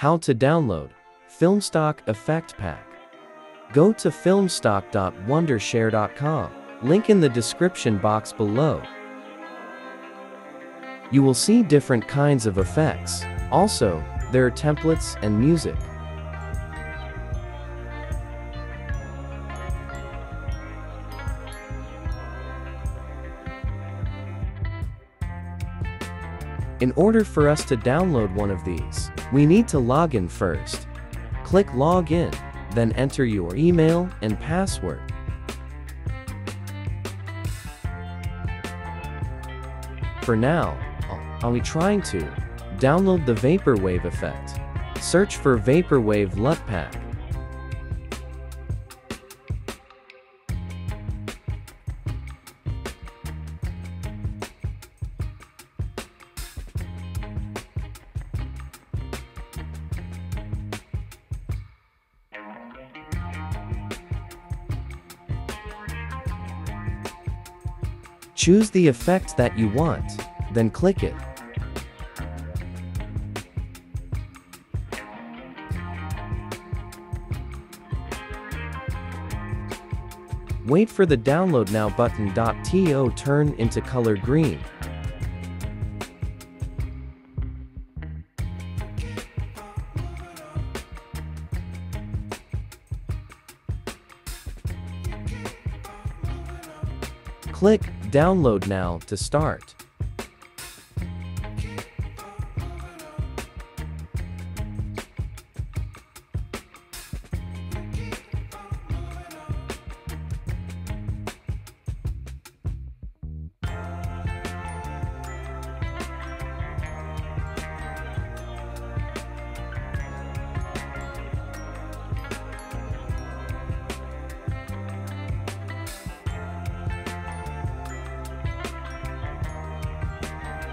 How to download Filmstock Effect Pack. Go to filmstock.wondershare.com, link in the description box below. You will see different kinds of effects. Also, there are templates and music. In order for us to download one of these, we need to log in first. Click Login, then enter your email and password. For now, I'll be trying to download the Vaporwave effect. Search for Vaporwave LUT Pack. Choose the effect that you want, then click it. Wait for the download now button. To turn into color green. Click Download Now to start.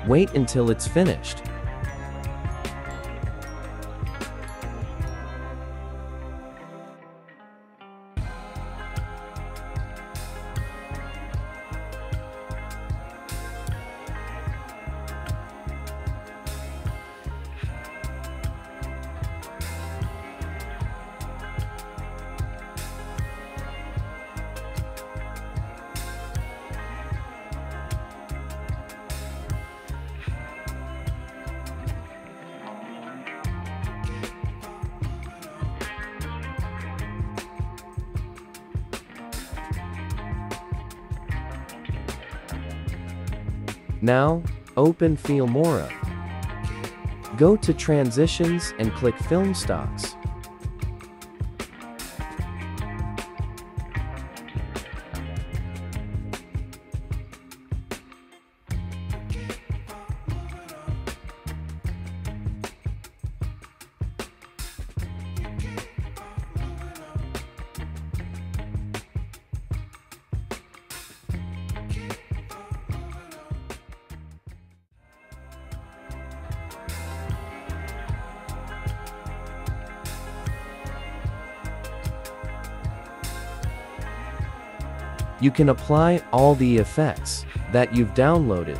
Wait until it's finished. Now, open Filmora. Go to Transitions and click Film Stocks. You can apply all the effects that you've downloaded